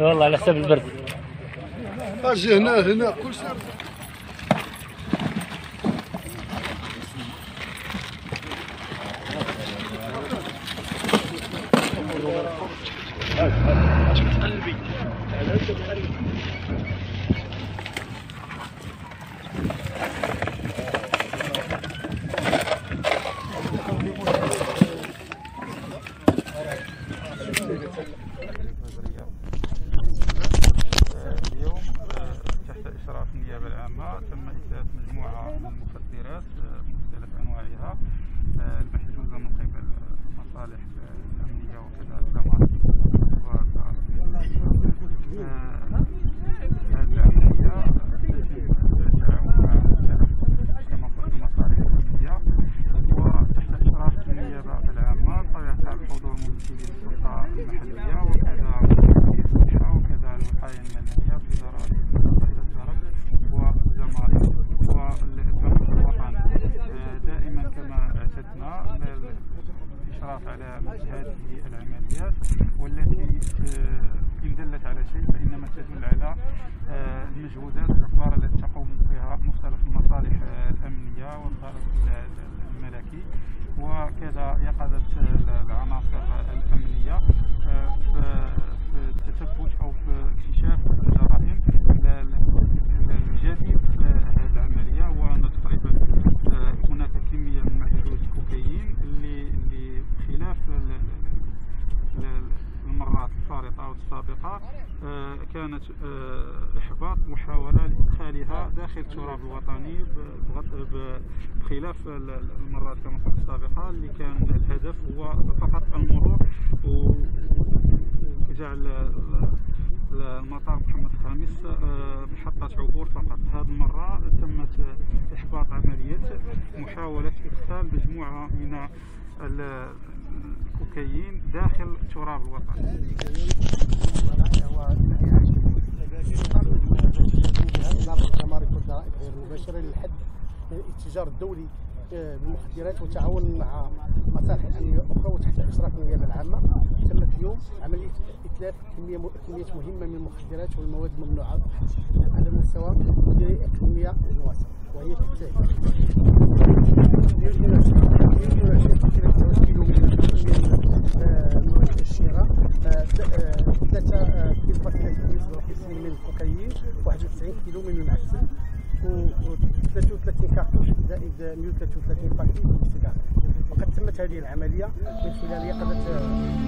والله على حساب البرد. أجي هنا هنا. كل شيء اليوم تم إتلاف مجموعة من المخدرات آه، بمختلف أنواعها. آه، المحجوزة من قبل المصالح الأمنية وكذا. العمليات والتي آه، إن دلت على شيء فإنما تدل على آه، المجهودات الجبارة التي تقوم بها مختلف المصالح آه، الأمنية والطرف الملكي وكذا السابقة آه، كانت آه، إحباط محاولة لإدخالها داخل التراب الوطني بخلاف ال- ال- المرات كما قلت السابقة اللي كان الهدف هو فقط المرور وجعل ال- المطار محمد الخامس آه، محطة عبور فقط. هذه المرة تمت إحباط عملية محاولة إدخال مجموعة من ال- الكوكايين داخل التراب الوطني. المباشرة للحد الاتجار الدولي آه، بالمخدرات وتعاون مع مصالح امنيه أخرى وتحت إشراف النيابه العامة. تمت اليوم عملية إتلاف كمية كميات مهمة من المخدرات والمواد الممنوعه على مستوى مديريه اقليميه للنواصر وهي تتساهل 120 كيلو من آه، مواد الشراء آه، آه، آه، فاصلة وخمسين من الكوكايين 91 كيلو من المعسل و 33 كارتوش زائد 133 باكيت سيجار وقد تمت هذه العملية من خلال آه، الأعوان